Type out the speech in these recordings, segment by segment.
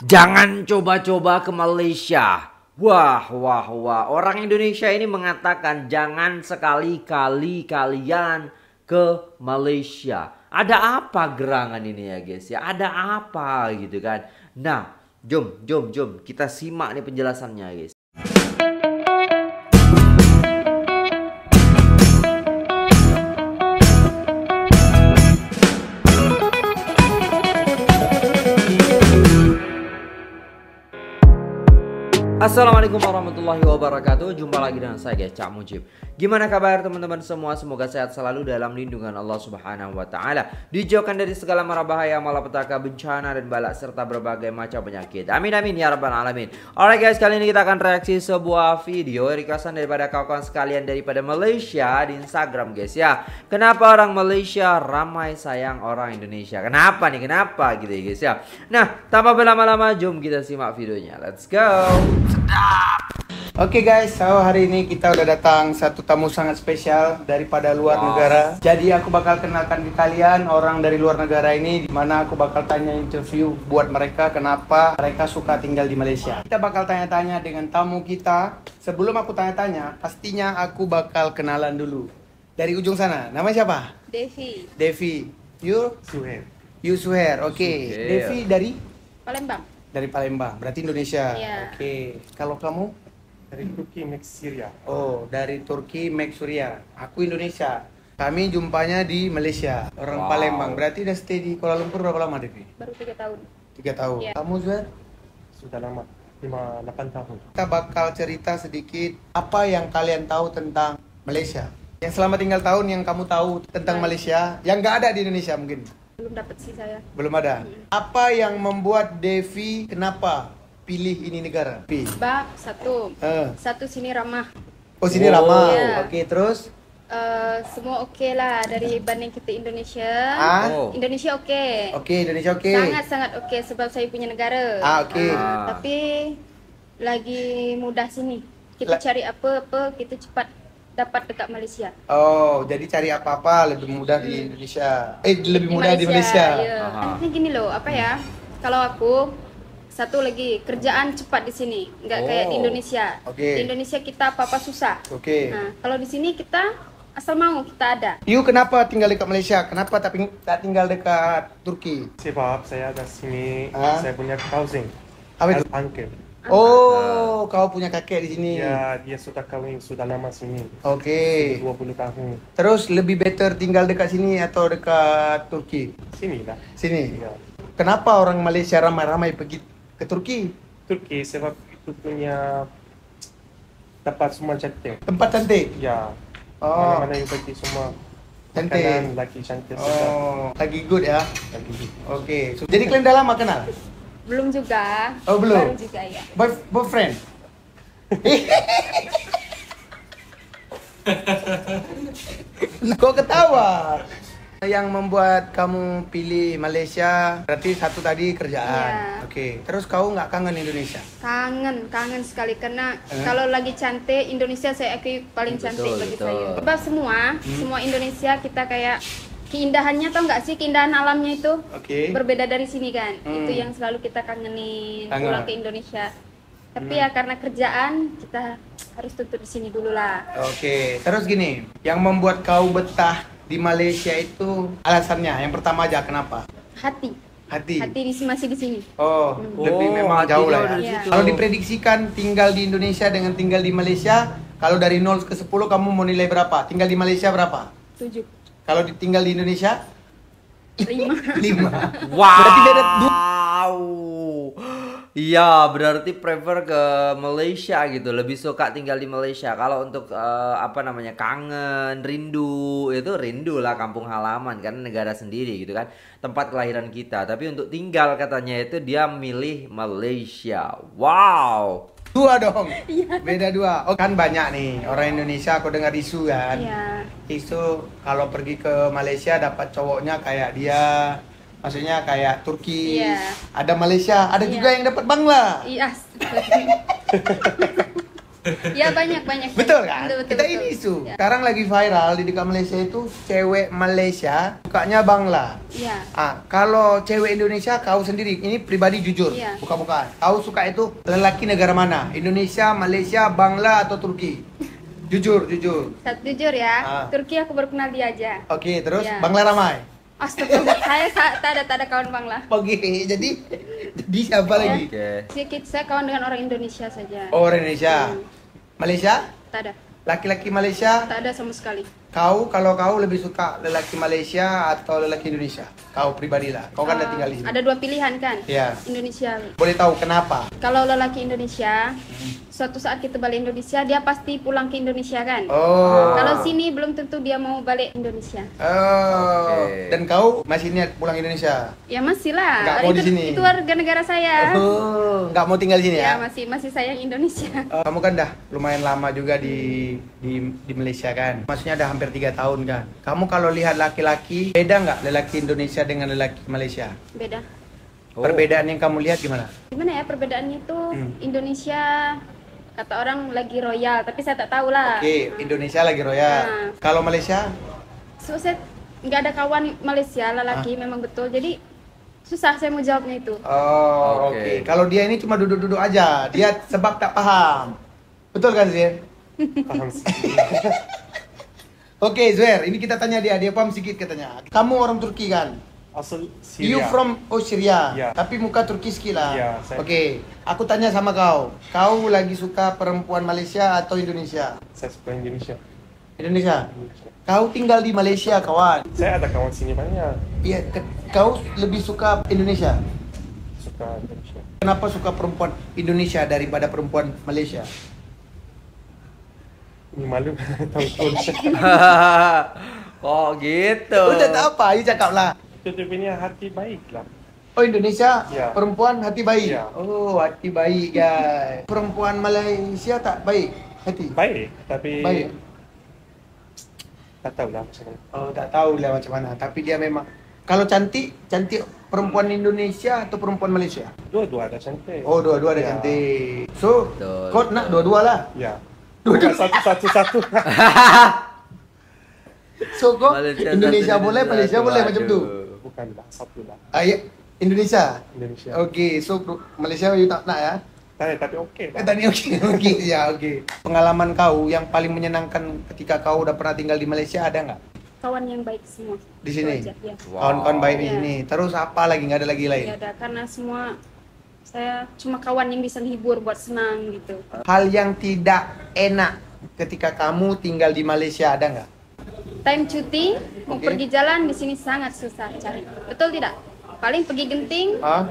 Jangan coba-coba ke Malaysia. Wah, wah, wah. Orang Indonesia ini mengatakan jangan sekali-kali kalian ke Malaysia. Ada apa gerangan ini ya guys ya? Ada apa gitu kan? Nah, jom, jom, jom. Kita simak nih penjelasannya guys. Assalamualaikum warahmatullahi wabarakatuh. Jumpa lagi dengan saya guys Cak Mujib. Gimana kabar teman-teman semua? Semoga sehat selalu dalam lindungan Allah subhanahu wa ta'ala. Dijauhkan dari segala mara bahaya Malapetaka, bencana dan balak Serta berbagai macam penyakit. Amin amin ya rabbal alamin. Alright guys kali ini kita akan reaksi sebuah video Requestan daripada kawan-kawan sekalian Daripada Malaysia di Instagram guys ya. Kenapa orang Malaysia ramai sayang orang Indonesia? Kenapa nih? Kenapa gitu ya guys ya? Nah tanpa berlama-lama Jom kita simak videonya. Let's go Oke okay guys, so hari ini kita udah datang satu tamu sangat spesial daripada luar Wow. negara. Jadi aku bakal kenalkan ke kalian orang dari luar negara ini di mana aku bakal tanya interview buat mereka kenapa mereka suka tinggal di Malaysia. Kita bakal tanya-tanya dengan tamu kita. Sebelum aku tanya-tanya, pastinya aku bakal kenalan dulu. Dari ujung sana, nama siapa? Devi, Devi. You? Suhail. You Suher. Oke. Suher. Devi dari Palembang. Dari Palembang. Berarti Indonesia. Iya. Oke. Kalau kamu? Dari Turki, Max Syria. Oh, dari Turki, Max Surya. Aku Indonesia. Kami jumpanya di Malaysia. Orang Wow. Palembang. Berarti udah stay di Kuala Lumpur berapa lama, Devi? Baru tiga tahun. Tiga tahun. Iya. Kamu, Zuer? Sudah lama, 5 8 tahun. Kita bakal cerita sedikit apa yang kalian tahu tentang Malaysia. Yang selama tinggal tahun yang kamu tahu tentang Baik. Malaysia, yang nggak ada di Indonesia mungkin. Belum dapat sih saya. Belum ada. Apa yang membuat Devi kenapa pilih ini negara? Pi. Bab satu, Eh. satu sini ramah. Oh, sini Oh. ramah. Iya. Oke, terus? Eh, semua oke lah dari banding kita Indonesia. Ah? Oh. Indonesia oke. Oke, Indonesia oke. Sangat sangat oke sebab saya punya negara. Ah, oke. Ah. Tapi lagi mudah sini. Kita La- cari apa-apa kita cepat dapat dekat Malaysia. Oh, jadi cari apa-apa lebih mudah di Indonesia. Eh, lebih mudah di Malaysia. Ya. Aha. Ini gini loh, apa ya? Kalau aku satu lagi kerjaan cepat di sini, nggak kayak di Oh. Indonesia. Oke. Di Indonesia kita apa-apa susah. Oke. Nah, kalau di sini kita asal mau kita ada. You kenapa tinggal dekat Malaysia? Kenapa tak, ping- tak tinggal dekat Turki? Sebab saya ada sini, Ah. saya punya cousin. Apa itu? Uncle. Oh, kau punya kakek di sini. Ya, dia sudah kawin, sudah lama sini. Oke. 20 tahun. Terus lebih better tinggal dekat sini atau dekat Turki? Sini lah. Sini. Ya. Kenapa orang Malaysia ramai-ramai pergi ke Turki? Turki sebab itu punya tempat semua cantik. Tempat cantik. Ya. Oh. Mana-mana yang pergi semua. Cantik. Makanan lagi cantik sudah. Oh, lagi good ya. Lagi. Oke. So, jadi kalian dah lama kenal? Belum juga. Oh, belum? Baru juga ya. Boy, boyfriend? Kok ketawa? Yang membuat kamu pilih Malaysia berarti satu tadi kerjaan. Iya. Oke. Terus kau nggak kangen Indonesia? Kangen, kangen sekali karena Eh? kalau lagi cantik Indonesia saya akui paling cantik Betul, bagi betul. saya. Sebab semua, Hmm. semua Indonesia kita kayak keindahannya tau nggak sih keindahan alamnya itu Oke. berbeda dari sini kan. Hmm. Itu yang selalu kita kangenin Kangen. pulang ke Indonesia. Tapi Hmm. ya karena kerjaan kita harus tutup di sini dulu lah. Oke. Terus gini, yang membuat kau betah di Malaysia itu alasannya. Yang pertama aja kenapa? Hati, Hati. hati di masih di sini. Oh, Hmm. lebih Oh, memang jauh lah ya. Iya. Kalau diprediksikan tinggal di Indonesia dengan tinggal di Malaysia, kalau dari 0 ke 10 kamu mau nilai berapa? Tinggal di Malaysia berapa? Tujuh, Kalau ditinggal di Indonesia lima. 5. Wow. Berarti beda du- Iya, berarti prefer ke Malaysia gitu. Lebih suka tinggal di Malaysia. Kalau untuk eh, apa namanya kangen, rindu itu rindu lah kampung halaman kan negara sendiri gitu kan tempat kelahiran kita. Tapi untuk tinggal katanya itu dia milih Malaysia. Wow. Dua dong. Beda dua. Oh kan banyak nih orang Indonesia aku dengar isu kan. Iya. Isu kalau pergi ke Malaysia dapat cowoknya kayak dia. Maksudnya kayak Turki. Iya. Ada Malaysia, ada Iya. juga yang dapat Bangla. Iya. Ya banyak banyak. Betul kan? Betul, betul, Kita betul. ini isu. Ya. Sekarang lagi viral di dekat Malaysia itu cewek Malaysia sukanya Bangla. Iya. Ah, kalau cewek Indonesia kau sendiri ini pribadi jujur, Iya. buka-bukaan. Kau suka itu lelaki negara mana? Indonesia, Malaysia, Bangla atau Turki? Jujur, jujur. Satu jujur ya, Ah. Turki aku baru kenal dia aja. Oke, terus Iya. Bangla ramai. Astagfirullah, saya sa- tak ada tak ada kawan Bangla. Oke, jadi jadi siapa Ya. lagi? Oke. Sedikit saya kawan dengan orang Indonesia saja. Oh, orang Indonesia. Hmm. Malaysia? Tak ada, Laki-laki Malaysia? tak ada sama sekali. Kau kalau kau lebih suka lelaki Malaysia atau lelaki Indonesia? Kau pribadi lah. Kau kan udah Ah, tinggal di sini. Ada dua pilihan kan? Iya. Indonesia. Boleh tahu kenapa? Kalau lelaki Indonesia, suatu saat kita balik Indonesia, dia pasti pulang ke Indonesia kan? Oh. Kalau sini belum tentu dia mau balik Indonesia. Oh. Oke. Dan kau masih niat pulang Indonesia? Ya masih lah. Nggak mau itu, di sini? Itu warga negara saya. Oh. Nggak mau tinggal di sini Ya ya? masih masih sayang Indonesia. Eh, kamu kan dah lumayan lama juga di di, di Malaysia kan? Maksudnya udah hampir tiga tahun kan? Kamu kalau lihat laki-laki, beda nggak lelaki Indonesia dengan lelaki Malaysia? Beda. Oh. Perbedaan yang kamu lihat gimana? Gimana ya perbedaannya itu Hmm. Indonesia kata orang lagi royal, tapi saya tak tahu lah. Oke, Indonesia lagi royal. Nah. Kalau Malaysia? So, saya nggak ada kawan Malaysia lelaki memang betul. Jadi susah saya mau jawabnya itu. Oh, oke. Oke. Kalau dia ini cuma duduk-duduk aja, dia sebab tak paham. Betul kan, Zir? Paham. Oke, Zuer, ini kita tanya dia, dia paham sedikit katanya. Kamu orang Turki kan? Asal You Syria. from oh Syria, Ya. tapi muka Turki sikit lah. Ya, saya- Oke, aku tanya sama kau, kau lagi suka perempuan Malaysia atau Indonesia? Saya suka Indonesia. Indonesia. Indonesia. Kau tinggal di Malaysia, kawan. Saya ada kawan sini banyak Iya, kau lebih suka Indonesia. suka Indonesia. Kenapa suka perempuan Indonesia daripada perempuan Malaysia? Ini malu tahu-tahu. Kok gitu? Udah tak apa, you cakap punya hati baik lah. Oh Indonesia, Ya. perempuan hati baik. Ya. Oh hati baik guys. Perempuan Malaysia tak baik hati. Baik, tapi Baik. tak tahu lah macam mana. Oh tak tahu lah macam mana. Tapi dia memang kalau cantik, cantik perempuan Indonesia atau perempuan Malaysia? Dua-dua ada cantik. Oh dua-dua ada Ya. cantik. So Betul. kau nak dua-dua lah. Ya. Bukan satu-satu-satu. So kau Malaysia Indonesia satu, boleh, Malaysia satu. boleh macam tu. Bukan lah, satu lah. Ayat Indonesia. Indonesia. Okey, so Malaysia you tak nak ya? Tak, tapi okey Eh tadi okey, okey ya okey. Pengalaman kau yang paling menyenangkan ketika kau udah pernah tinggal di Malaysia ada nggak? Kawan yang baik semua. Di sini? Aja, ya. Wow. Kawan-kawan baik di Iya. sini. Terus apa lagi? Nggak ada lagi lain. Ya ada karena semua saya cuma kawan yang bisa hibur buat senang gitu. Hal yang tidak enak ketika kamu tinggal di Malaysia ada nggak? Time cuti mau Oke. pergi jalan di sini sangat susah cari. Betul tidak? Paling pergi Genting, Hah?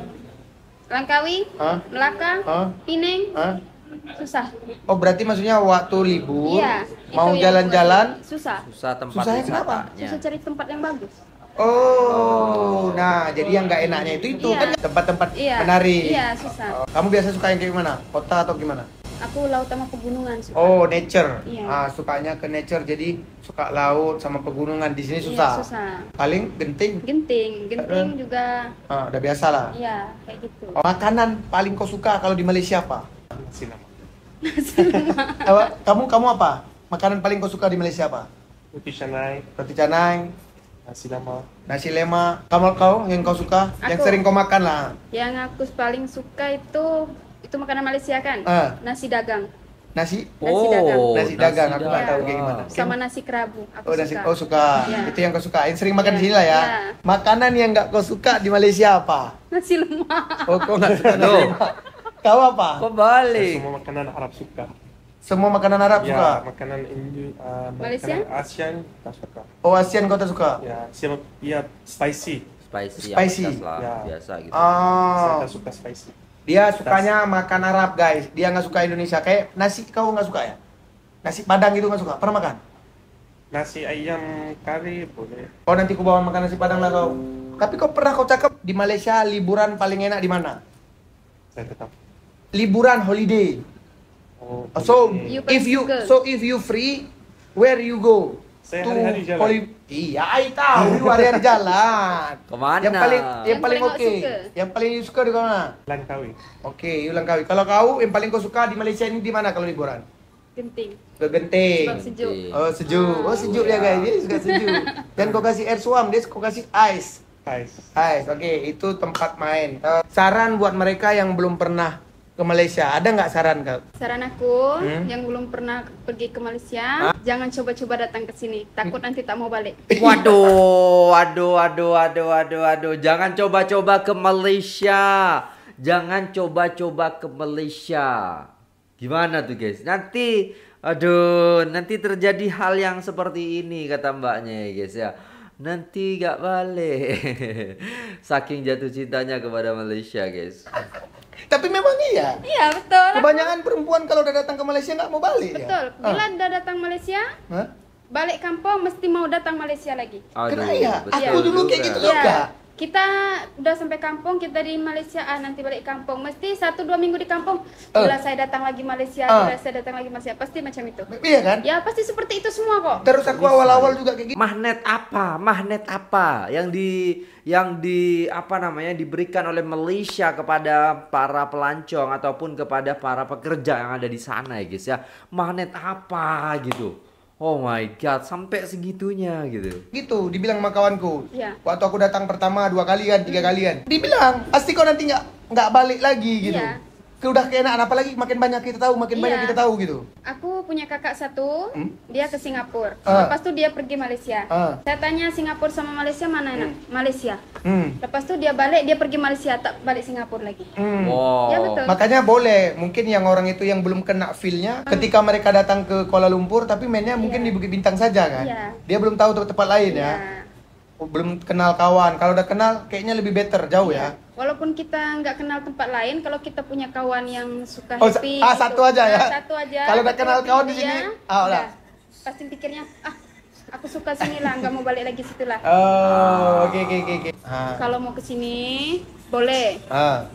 Langkawi, Hah? Melaka, Hah? Pineng, Hah? susah. Oh berarti maksudnya waktu libur Iya. mau jalan-jalan? susah. Susah tempat Susahnya kenapa? wisatanya. Susah cari tempat yang bagus. Oh, nah jadi yang nggak enaknya itu itu Iya. kan tempat-tempat Iya. menarik. Iya, susah. Oh, Kamu biasa suka yang kayak gimana? Kota atau gimana? Aku laut sama pegunungan suka. Oh, nature. Iya. Ah, sukanya ke nature jadi suka laut sama pegunungan di sini susah. Iya, susah. Paling genting. Genting, genting juga Ah, udah biasa lah. iya kayak gitu. Oh, makanan paling kau suka kalau di Malaysia apa? Nasi lemak. Kamu kamu apa? Makanan paling kau suka di Malaysia apa? Roti canai, Roti canai, nasi lemak. nasi lemak. Kamu kau yang kau suka? Yang Aku. sering kau makan lah. Yang aku paling suka itu itu makanan Malaysia kan? Ah. Nasi dagang Nasi Nasi dagang. Oh, nasi dagang aku nggak dagang. tahu kayak gimana. sama nasi kerabu. Aku Oh, nasi, suka. oh suka. Iya. Itu yang kau suka. Yang sering makan di Iya. sini lah ya. Iya. Makanan yang nggak kau suka di Malaysia apa? Nasi lemak. Oh, kau nggak suka nasi lemak. Kau apa? Saya balik? semua makanan Arab suka. Semua makanan Arab ya, suka. makanan Indo, uh, Malaysia? makanan ASEAN tak suka. Oh, ASEAN kau tak suka? Ya, siapa? Ya, spicy. Spicy, Spicy. yang lah, Ya. biasa gitu. Saya Oh, tak suka spicy. Dia sukanya makan Arab guys. Dia nggak suka Indonesia. Kayak nasi kau nggak suka ya? Nasi Padang itu nggak suka. Pernah makan? Nasi ayam kari boleh. Oh nanti kau bawa makan nasi Padang lah kau. Tapi kau pernah kau cakap di Malaysia liburan paling enak di mana? Saya tetap. Liburan holiday. Oh, So. You if you so if you free, where you go? Saya To hari-hari jalan. holi- Iya, I tahu hari-hari jalan. Ke mana? Yang paling yang, Yang paling paling oke. kau suka? Yang paling you suka di mana? Langkawi. Oke, you Langkawi. Kalau kau yang paling kau suka di Malaysia ini di mana kalau liburan? genting. Ke genting. Sebab sejuk. Oh sejuk, oh sejuk ya ya. guys, dia suka sejuk. Dan kau kasih air suam, dia kau kasih ice. Guys. Ice, oke itu tempat main. Eh, saran buat mereka yang belum pernah ke Malaysia, ada nggak saran kak? Saran aku Hmm? yang belum pernah pergi ke Malaysia, jangan coba-coba datang ke sini. Takut nanti tak mau balik. Waduh, waduh, waduh, waduh, waduh, waduh. Jangan coba-coba ke Malaysia. Jangan coba-coba ke Malaysia. Gimana tuh guys? Nanti, aduh, nanti terjadi hal yang seperti ini kata mbaknya ya guys ya. Nanti gak balik. Saking jatuh cintanya kepada Malaysia guys. Tapi memang iya. Iya betul. Kebanyakan perempuan kalau udah datang ke Malaysia nggak mau balik Betul. ya. Bila udah datang Malaysia, Hah? balik kampung mesti mau datang Malaysia lagi. Aduh, Kenapa ya? betul Aku dulu kayak juga. gitu Iya. juga. Kita udah sampai kampung, kita di Malaysia, ah nanti balik kampung. Mesti satu dua minggu di kampung. Bila saya datang lagi Malaysia, bila saya datang lagi Malaysia, pasti macam itu. Iya kan? Ya pasti seperti itu semua kok. Terus aku awal-awal juga kayak gitu. Magnet apa? Magnet apa yang di yang di apa namanya diberikan oleh Malaysia kepada para pelancong ataupun kepada para pekerja yang ada di sana ya guys ya. Magnet apa gitu. Oh my god, sampai segitunya gitu. Gitu, dibilang sama kawanku. Iya. Waktu aku datang pertama dua kali kan, tiga kalian. Dibilang, pasti kau nanti nggak nggak balik lagi gitu. Iya. Udah keenakan apalagi makin banyak kita tahu, makin Iya. banyak kita tahu gitu. Aku punya kakak satu, Hmm? dia ke Singapura. Ah. Lepas tu dia pergi Malaysia. Ah. Saya tanya Singapura sama Malaysia mana enak? Malaysia. Hmm. Lepas tu dia balik, dia pergi Malaysia, tak balik Singapura lagi. Hmm. Wow. Ya, betul. Makanya boleh, mungkin yang orang itu yang belum kena feel-nya ketika mereka datang ke Kuala Lumpur tapi mainnya mungkin Iya. di Bukit Bintang saja kan. Iya. Dia belum tahu tempat lain ya. Ya. Belum kenal kawan. Kalau udah kenal kayaknya lebih better jauh ya. Walaupun kita nggak kenal tempat lain, kalau kita punya kawan yang suka Oh, happy, ah, gitu. satu aja ya? Ah, satu aja. Kalau udah kenal kawan di sini, ah, udah. Pasti pikirnya, ah, aku suka sini lah, nggak mau balik lagi situ lah. Oh, oke oke oke. Ah. Kalau mau ke sini, boleh. Ah,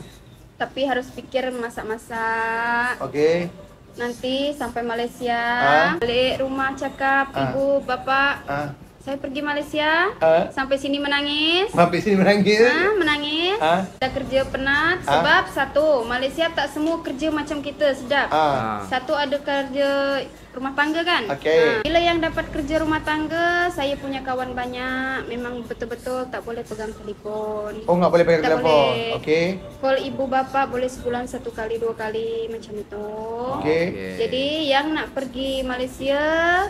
Tapi harus pikir masak-masak. oke. Nanti sampai Malaysia, Ah. balik rumah cakap, Ah. ibu, bapak, Ah, saya pergi Malaysia, Ah. sampai sini menangis. sampai sini menangis. Ah, menangis. Ah. Ada kerja penat Ah. sebab satu, Malaysia tak semua kerja macam kita sedap. Ah. Satu ada kerja rumah tangga kan? Okey. Ha, bila yang dapat kerja rumah tangga, saya punya kawan banyak, memang betul-betul tak boleh pegang telefon. Oh, nggak boleh pegang Tak telepon. boleh. Oke. Call ibu bapa boleh sebulan satu kali dua kali macam itu. Oke. Jadi yang nak pergi Malaysia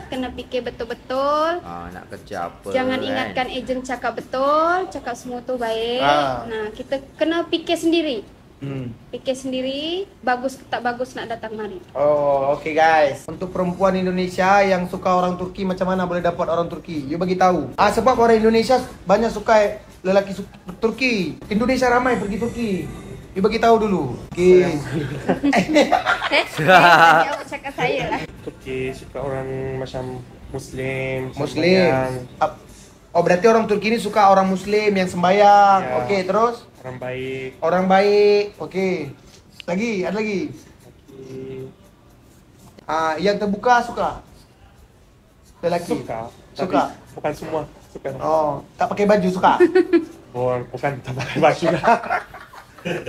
kena fikir betul-betul. Ah, nak kerja apa? Jangan kan? ingatkan ejen cakap betul, cakap semua tu baik. Ah. Nah, kita kena fikir sendiri. Hmm. Fikir sendiri, bagus tak bagus nak datang mari. Oh, oke guys. Untuk perempuan Indonesia yang suka orang Turki macam mana boleh dapat orang Turki? You bagi tahu. Ah sebab orang Indonesia banyak suka lelaki su- Turki. Indonesia ramai pergi Turki. You bagi tahu dulu. Oke. Cakap saya lah. Turki suka orang macam Muslim, Muslim. Ap- Oh berarti orang Turki ini suka orang Muslim yang sembahyang. Ya. Oke, terus orang baik. orang baik. Oke. Lagi, ada lagi. Turki Ah, yang terbuka suka. Lelaki. Suka. Suka. Tapi bukan semua suka. Oh, tak pakai baju suka. Bukan, bukan tak pakai baju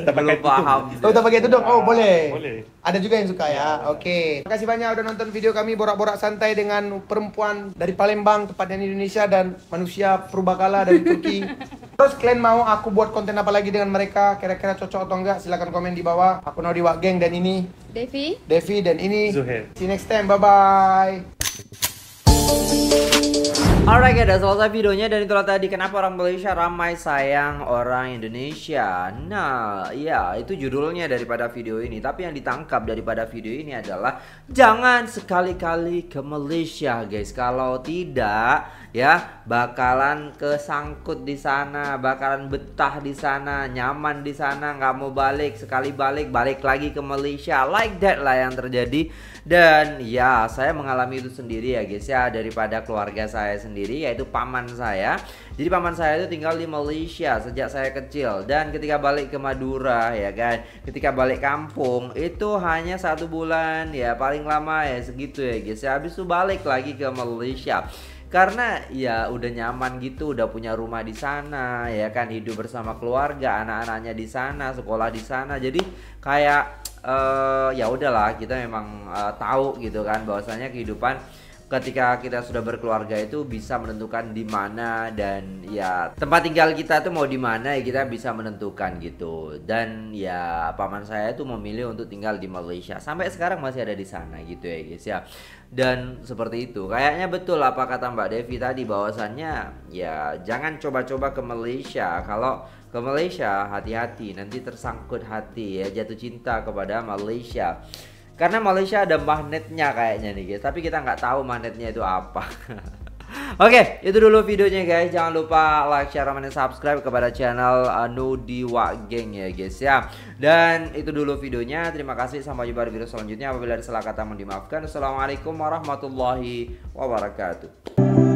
tak Belum paham. Oh, tak pakai tudung. Oh, boleh. Boleh. Ada juga yang suka ya. Oke. Terima kasih banyak udah nonton video kami borak-borak santai dengan perempuan dari Palembang, tepatnya di Indonesia dan manusia purbakala dari Turki. Terus kalian mau aku buat konten apa lagi dengan mereka? Kira-kira cocok atau enggak? Silahkan komen di bawah. Aku Naudi Wak Geng dan ini Devi, Devi dan ini Zuhair. See you next time. Bye bye. Alright guys, selesai videonya dan itulah tadi kenapa orang Malaysia ramai sayang orang Indonesia. Nah, ya itu judulnya daripada video ini. Tapi yang ditangkap daripada video ini adalah jangan sekali-kali ke Malaysia, guys. Kalau tidak, ya bakalan kesangkut di sana, bakalan betah di sana, nyaman di sana, nggak mau balik. Sekali balik, balik lagi ke Malaysia. Like that lah yang terjadi. Dan ya, saya mengalami itu sendiri ya guys ya daripada keluarga saya sendiri yaitu paman saya. Jadi paman saya itu tinggal di Malaysia sejak saya kecil dan ketika balik ke Madura ya kan, ketika balik kampung itu hanya satu bulan ya paling lama ya segitu ya guys ya. Habis itu balik lagi ke Malaysia karena ya udah nyaman gitu, udah punya rumah di sana, ya kan hidup bersama keluarga, anak-anaknya di sana, sekolah di sana. Jadi kayak eh, ya udahlah kita memang eh, tahu gitu kan bahwasanya kehidupan ketika kita sudah berkeluarga itu bisa menentukan di mana dan ya tempat tinggal kita tuh mau di mana ya kita bisa menentukan gitu. Dan ya paman saya tuh memilih untuk tinggal di Malaysia. Sampai sekarang masih ada di sana gitu ya guys ya. Dan seperti itu. Kayaknya betul apa kata Mbak Devi tadi bahwasannya ya jangan coba-coba ke Malaysia. Kalau ke Malaysia hati-hati. Nanti tersangkut hati ya jatuh cinta kepada Malaysia karena Malaysia ada magnetnya kayaknya nih guys tapi kita nggak tahu magnetnya itu apa Oke, itu dulu videonya guys. Jangan lupa like, share, dan subscribe kepada channel uh, Nodiwa Geng ya guys ya. Dan itu dulu videonya. Terima kasih sampai jumpa di video selanjutnya. Apabila ada salah kata mohon dimaafkan. Assalamualaikum warahmatullahi wabarakatuh.